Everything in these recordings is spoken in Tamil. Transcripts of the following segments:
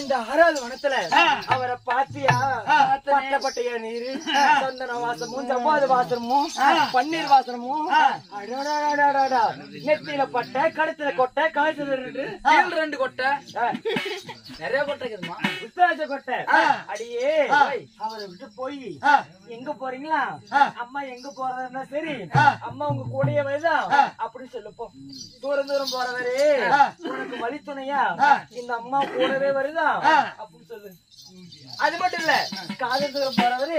இந்த ஆறாவது வனத்துல அவரை பாத்தியா? பட்டப்பட்டைய நீரு? சந்தன வாசமும் ஜவ்வாது வாசனமும் பன்னீர் வாசனமும். நெத்தியில பட்டை கழுத்துல கொட்டை காய்ச்சல் ரெண்டு. கொட்டை. நிறைய கொட்டை இருக்குதுமா புத்தாச்ச கொட்டை. அடியே அவரை விட்டு போய். எங்க போறீங்களா? அம்மா எங்க போறதுன்னா சரி. அம்மா உங்க கூடயே வருதா? அப்படின்னு சொல்லுப்போ. தூரம் தூரம் போறவரே உனக்கு வழி துணையா இந்த அம்மா கூடவே வருதா? அப்படின்னு சொல்லு. அது மட்டும் இல்ல காதல் தூரம் போறவரு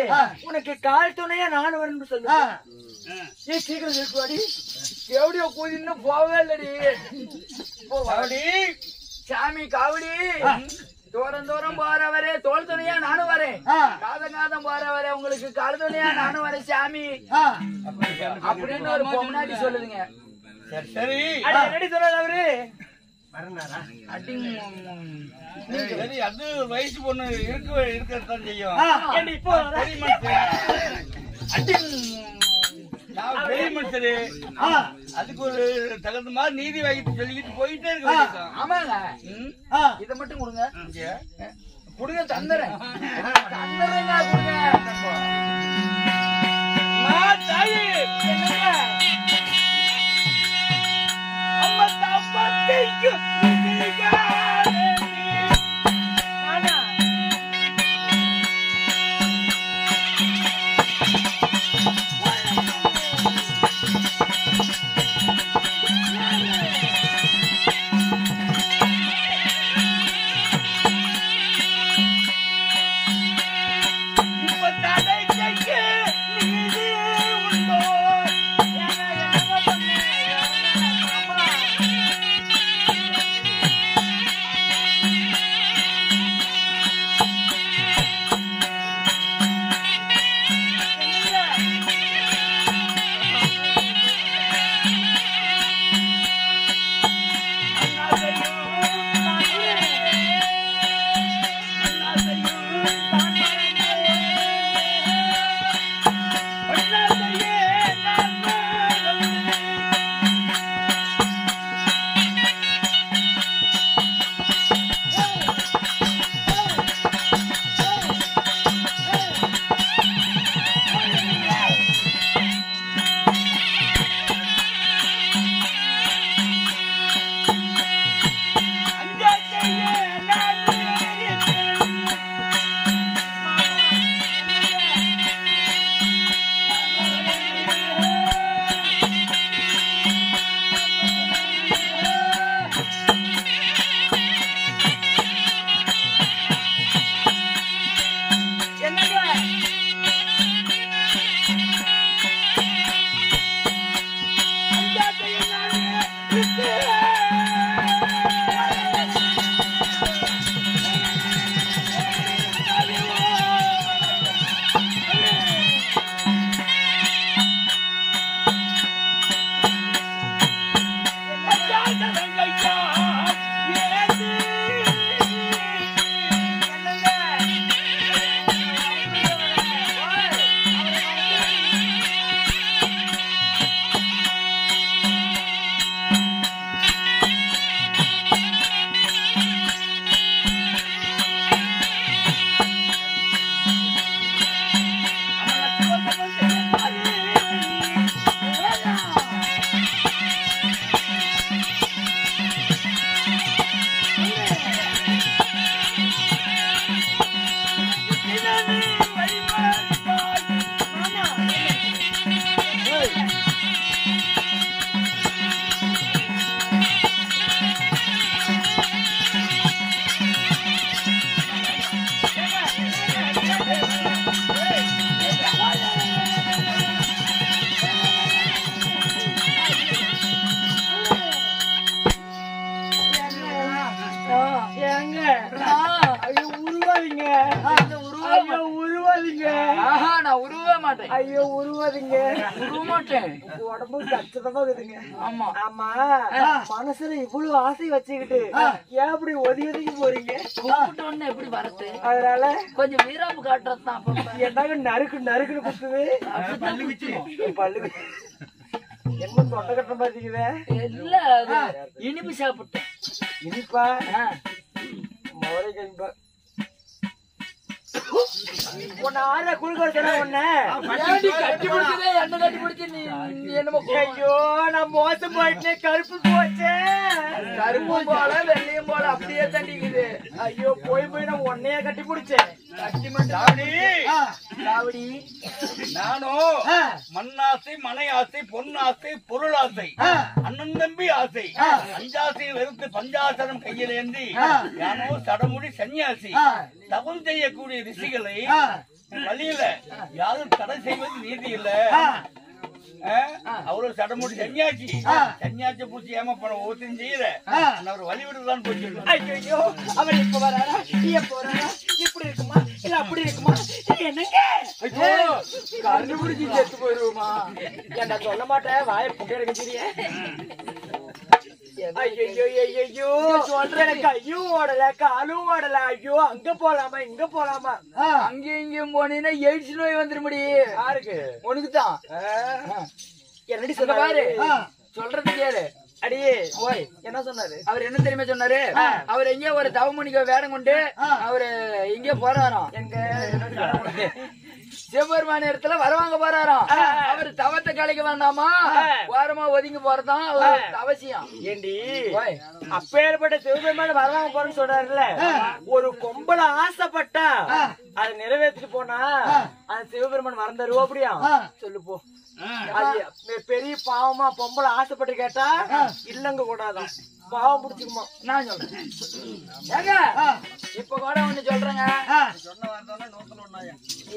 உனக்கு கால் துணையா நான் வரணும்னு சொல்லு. ஏ சீக்கிரம் இருக்குவாடி எப்படியோ கூதி இன்னும் போகவே இல்லடி. காவடி சாமி காவடி. தூரம் தூரம் போறவரே தோல் துணையா நானும் வரேன். காதம் காதம் போறவரே உங்களுக்கு கால் துணையா நானும் வரேன் சாமி. அப்படின்னு ஒரு பொம்னாடி சொல்லுதுங்க. சரி ரெடி சொல்லாத அவரு? அது வயசு பொண்ணு இருக்க இருக்கத்தான் செய்யும். இப்போ. நான் பெரிய மனுஷரு. அதுக்கு ஒரு தகுந்த மாதிரி நீதி வாங்கிட்டு சொல்லிக்கிட்டு போயிட்டே இருக்க. ஆமாங்க? இதை மட்டும் கொடுங்க. கொடுங்க தந்துறேன். தந்துறேங்க கொடுங்க. அம்மா, தாயே. உடம்பு கச்சிதமா இருக்குதுங்க. ஆமா. ஆமா. மனசுல இவ்வளவு ஆசை வச்சுக்கிட்டு ஏன் அப்படி ஒதுங்கி ஒதுங்கி போறீங்க? கூப்பிட்ட உடனே எப்படி வரது அதனால கொஞ்சம் வீராப்பு காட்டுறது தான் அப்பப்ப. என்னங்க நறுக்கு நறுக்குன்னு குத்துது? பல்லு என்ன தொண்டை கட்ட பாத்தீங்க இல்ல இனிப்பு சாப்பிட்டேன். இனிப்பா? ஆ. மொரை கண்டிப்பா. உன்னை ஆற சொன்ன உன்னை கட்டி பிடிச்சதே என்ன கட்டி பிடிச்சு நீ என்னமோ ஐயோ நான் மோசம் போயிட்டேன் கருப்பு போச்சே. கருப்பும் போல வெள்ளையும் போல அப்படியே தண்டிக்குது ஐயோ போய் போய் நான் உன்னைய கட்டி பிடிச்சேன். கட்டி மட்டும் நானும் மண்ணாசை மனை ஆசை பொன்னாசை பொருள் ஆசை அண்ணன் தம்பி ஆசை. அஞ்சாசை வெறுத்து பஞ்சாசனம் கையில் ஏந்தி யானோ சடமுடி சன்னியாசி தவம் செய்யக்கூடிய ரிஷிகளை வழியில யாரும் தடை செய்வது நீதி இல்ல. அவ்வளவு சடமுடி சன்னியாசி சன்னியாசி பூச்சி ஏமா பண்ண ஒவ்வொருத்தையும் செய்யற அவர் வழிவிடுதான் போச்சு ஐயோ அவர் இப்ப வராரா எப்ப இப்படி இருக்குமா? இல்ல அப்படி இருக்குமா? என்னங்க? ஐயோ, கண்டுபிடிச்சு செத்து போயிருவோமா? ஏன்டா சொல்ல மாட்டேன் வாயை புட்டை எடுக்க தெரிய ஐயோ ஐயோ சொல்றேன். கையும் ஓடல காலும் ஓடல. ஐயோ அங்க போலாமா இங்க போலாமா? அங்கேயும் இங்கேயும் போனீங்கன்னா எய்ட்ஸ் நோய் வந்துருமடி. யாருக்கு? உனக்கு தான் என்னடி சொல்ல பாரு. சொன்னாரு சொல்றது கேளு. அடியே ஓய் என்ன சொன்னாரு? அவர் என்ன தெரியுமா சொன்னாரு? அவர் எங்கேயோ ஒரு தவமணிக்கு வேடம் கொண்டு அவரு எங்கேயோ போறாராம். எங்க? சிவபெருமான இடத்துல வருவாங்க போறாராம். அவர் தவத்தை கலைக்க வேண்டாமா? ஓரமா ஒதுங்கி போறதான் அவசியம் ஏண்டி அப்பேற்பட்ட சிவபெருமான் வரவாங்க போறேன்னு சொல்றாருல்ல. ஒரு பொம்பளை ஆசைப்பட்டா அதை நிறைவேற்றிட்டு போனா அந்த சிவபெருமான் வரந்தாரு அப்படியா? சொல்லு போ. அது பெரிய பாவமா பொம்பளை ஆசைப்பட்டு கேட்டா இல்லங்க கூடாதான். பாவம் பிடிச்சுக்குமா. நான் சொல்றேன். ஏங்க? இப்ப கூட ஒண்ணு சொல்றேங்க.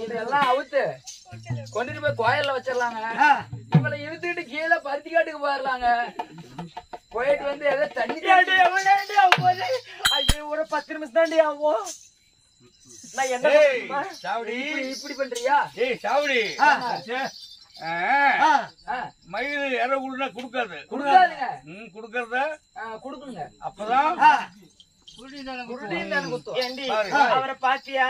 இதெல்லாம் அவுத்து. கொண்டுட்டு போய் கோயில்ல வச்சிடலாங்க. இவளை இழுத்துக்கிட்டு கீழே பருத்தி காட்டுக்கு போயிடலாங்க. போயிட்டு வந்து ஏதோ தண்ணி? ஐயோ, ஒரு பத்து நிமிஷம் தாண்டி ஆகும் நான் என்ன இப்படி பண்றியா? ஏய் சாவடி. மயில் இற உள்ள கொடுக்காது. கொடுக்காதுங்க. ம் கொடுக்கறத கொடுக்குங்க அப்பதான். அவரை பாத்தியா.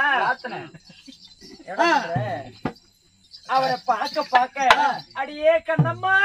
அவரை பார்க்க பார்க்க அடியே கண்ணம்மா.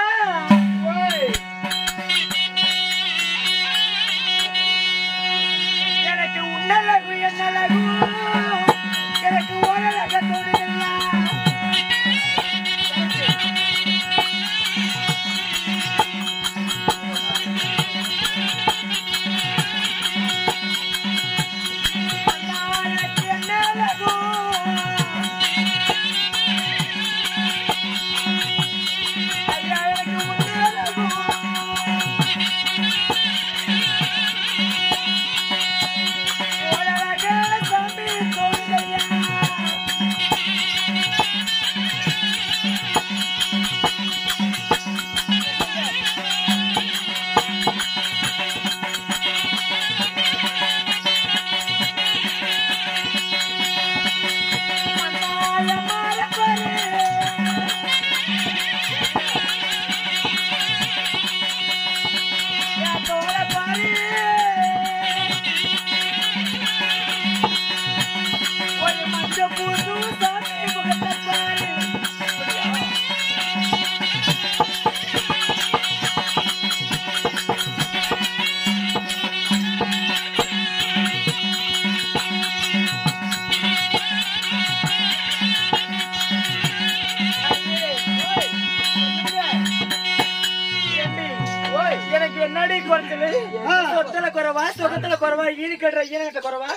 குறைச்சலு சொத்துல குறைவா சுகத்துல குறைவா ஈடு கட்டுற ஈரகட்ட குறைவா?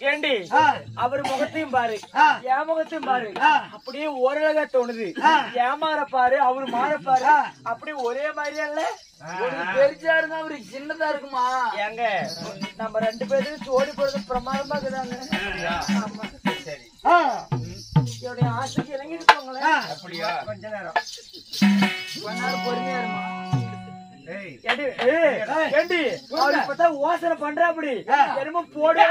ஏண்டி? அவர் முகத்தையும் பாரு. என் முகத்தையும் பாரு. அப்படியே ஓரழகா தோணுது. ஏமாற பாரு அவரு மாற பாரு அப்படியே ஒரே மாதிரியா இல்ல பெருசா இருந்தா அவருக்கு சின்னதா இருக்குமா? ஏங்க. நம்ம ரெண்டு பேரும் ஜோடி போறது பிரமாதமா இருக்குதாங்க. என்னுடைய ஆசைக்கு இறங்கிட்டு போங்களேன். அப்படியா? கொஞ்ச நேரம். கொஞ்ச நேரம் பொறுமையா இருமா. ஏண்டி, இப்பதான் யோசனை பண்றா அப்படி என்னமோ போடு.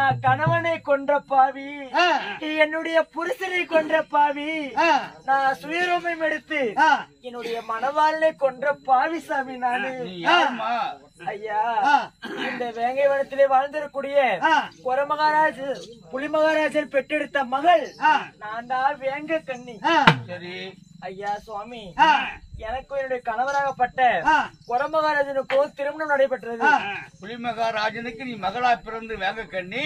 நான் கணவனை கொன்ற பாவி என்னுடைய புருஷனை கொன்ற பாவி நான் சுயரூபம் எடுத்து என்னுடைய மணவாளனை கொன்ற பாவி சாமி நானு? ஐயா இந்த வேங்கை வனத்திலே வாழ்ந்திருக்கூடிய கொர மகாராஜ் புலி மகாராஜர் பெற்றெடுத்த மகள் நான் தான் வேங்க கண்ணி. சரி. ஐயா சுவாமி. எனக்கும் என்னுடைய கணவராகப்பட்ட கொர மகாராஜனுக்கும் திருமணம் நடைபெற்றது. புலிமகாராஜனுக்கு நீ மகளா பிறந்து வேக கண்ணி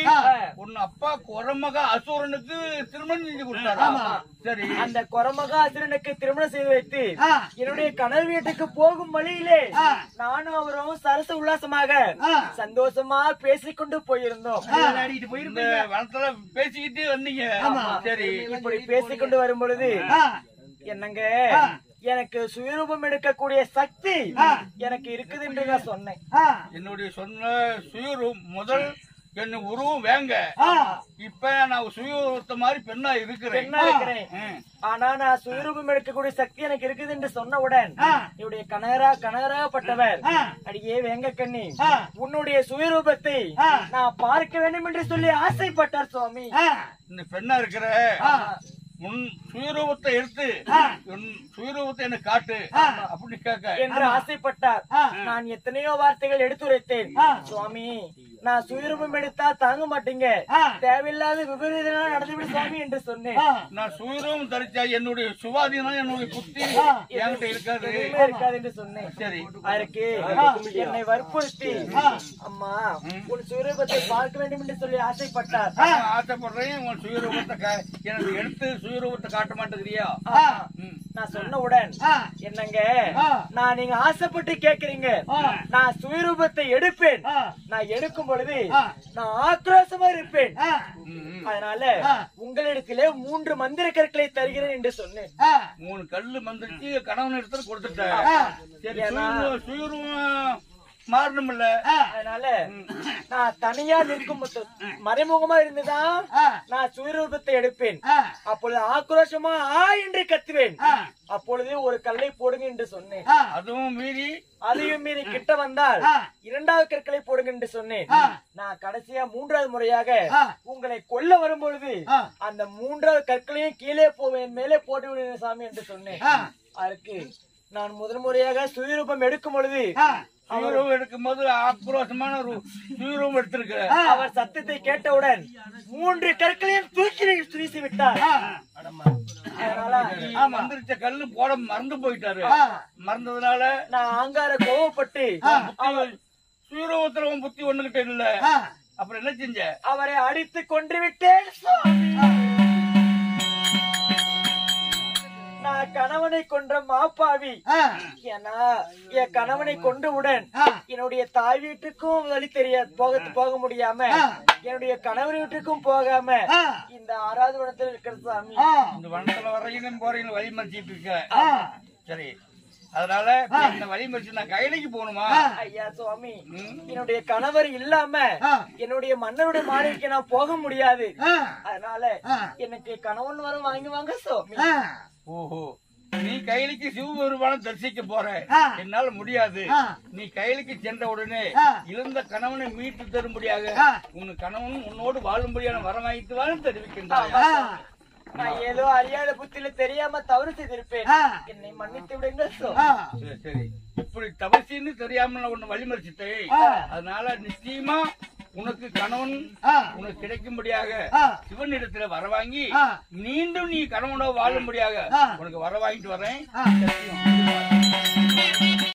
உன் அப்பா குரமக அசூரனுக்கு திருமணம் செஞ்சு கொடுத்தாரா? சரி. அந்த கொரமகாசுரனுக்கு திருமணம் செய்து வைத்து என்னுடைய கனவு வீட்டுக்கு போகும் வழியிலே நானும் அவரும் சரச உல்லாசமாக சந்தோஷமா பேசிக்கொண்டு போயிருந்தோம். வனத்துல பேசிக்கிட்டு வந்தீங்க. சரி. இப்படி பேசிக்கொண்டு வரும் பொழுது என்னங்க? எனக்கு சுயரூபம் எடுக்கக்கூடிய சக்தி எனக்கு இருக்குது என்று நான் சொன்னேன். என்னுடைய சொன்ன சுயரூம் முதல் என்ன உருவம் வேங்க. இப்ப நான் சுயரூபத்த மாதிரி பெண்ணா இருக்கிறேன். ஆனா நான் சுயரூபம் எடுக்கக்கூடிய சக்தி எனக்கு இருக்குது என்று சொன்னவுடன் என்னுடைய கனகரா கனகராகப்பட்டவர் அடியே வேங்கக்கண்ணி உன்னுடைய சுயரூபத்தை நான் பார்க்க வேண்டும் என்று சொல்லி ஆசைப்பட்டார் சுவாமி. இந்த பெண்ணா இருக்கிற. உன் சுயரூபத்தை எடுத்து உன் சுயரூபத்தை எனக்கு காட்டு. அப்படி கேட்க. என்று ஆசைப்பட்டார். நான் எத்தனையோ வார்த்தைகள் எடுத்துரைத்தேன். சுவாமி நான் சுயரூபம் எடுத்தா தாங்க மாட்டீங்க. தேவையில்லாத விபரீதம் நடந்துவிடு சுவாமி என்று சொன்னேன். நான் சுயரூபம் தரிச்சா என்னுடைய சுவாதீனம் என்னுடைய புத்தி என்கிட்ட இருக்காது. இருக்காது என்று சொன்னேன். சரி. அதற்கு என்னை வற்புறுத்தி அம்மா உன் சுயரூபத்தை பார்க்க வேண்டும் என்று சொல்லி ஆசைப்பட்டார். ஆசைப்படுறேன் உன் சுயரூபத்தை கா- எனக்கு எடுத்து சுயரூபத்தை காட்ட மாட்டேங்கிறியா. நான் சொன்னவுடன் என்னங்க? நான் நீங்க ஆசைப்பட்டு கேக்குறீங்க. நான் சுயரூபத்தை எடுப்பேன். நான் எடுக்கும் பொழுது நான் ஆக்ரோஷமா இருப்பேன். அதனால உங்களிடத்திலே மூன்று மந்திர கற்களை தருகிறேன் என்று சொன்னேன். மூணு கல்லு மந்திரிச்சு கணவன் இடத்துல கொடுத்துட்ட மாறணும்ல? அதனால நான் தனியா நிற்கும் மறைமுகமா இருந்துதான் நான் சுயரூபத்தை எடுப்பேன். அப்பொழுது ஆக்ரோஷமா ஆ என்று கத்துவேன். அப்பொழுது ஒரு கல்லை போடுங்க என்று சொன்னேன். அதுவும் மீறி? அதையும் மீறி கிட்ட வந்தால் இரண்டாவது கற்களை போடுங்க என்று சொன்னேன். நான் கடைசியா மூன்றாவது முறையாக உங்களை கொல்ல வரும்பொழுது அந்த மூன்றாவது கற்களையும் கீழே போவேன் மேலே போட்டு சாமி என்று சொன்னேன். அதற்கு நான் முதல் முறையாக சுயரூபம் எடுக்கும் பொழுது சுயரூபம் எடுக்கும் போது ஆக்ரோஷமான ஒரு எடுத்திருக்க அவர் சத்தத்தை கேட்டவுடன் மூன்று கற்களையும் தூக்கி வீசி விட்டார். அதனால மந்திரிச்ச கல்லு போட மறந்து போயிட்டாரு. மறந்ததுனால நான் ஆங்கார கோவப்பட்டு அவர் சுயரூபத்துல உன் புத்தி ஒண்ணுகிட்ட இல்ல. அப்புறம் என்ன செஞ்ச? அவரை அடித்து கொன்று விட்டேன் நான் கணவனை கொன்ற மாப்பாவி. ஏன்னா என் கணவனை கொண்டவுடன் என்னுடைய தாய் வீட்டுக்கும் வழி தெரியாது. போக போக முடியாம என்னுடைய கணவர் வீட்டுக்கும் போகாம இந்த ஆறாவது இடத்துல இருக்கிற சாமி. இந்த வனத்துல வரையிலும் போறீங்க வழி மறிச்சிட்டு இருக்க. சரி. அதனால இந்த வழி மறிச்சு நான் கைலைக்கு போகணுமா? ஐயா சுவாமி என்னுடைய கணவர் இல்லாம என்னுடைய மன்னருடைய மாளிகைக்கு நான் போக முடியாது. அதனால எனக்கு கணவன் வரம் வாங்கி வாங்க சுவாமி. ஓஹோ. நீ கைலிக்கு சிவபெருமானம் தரிசிக்க போற. என்னால முடியாது. நீ கைலிக்கு சென்ற உடனே இழந்த கணவனை மீட்டு தரும்படியாக உன் கணவன் உன்னோடு வாழும்படியான வரம் வாங்கிட்டு வாழும் தெரிவிக்கின்றாய் நான் ஏதோ அறியாத புத்தியில தெரியாம தவறு செய்திருப்பேன். என்னை மன்னித்து சரி, சரி. இப்படி தவசின்னு தெரியாம நான் உன்னை வழிமறிச்சிட்டே அதனால நிச்சயமா உனக்கு கணவன் உனக்கு கிடைக்கும்படியாக சிவனிடத்துல வர வாங்கி மீண்டும் நீ கணவனோட வாழும்படியாக உனக்கு வர வாங்கிட்டு வரேன்.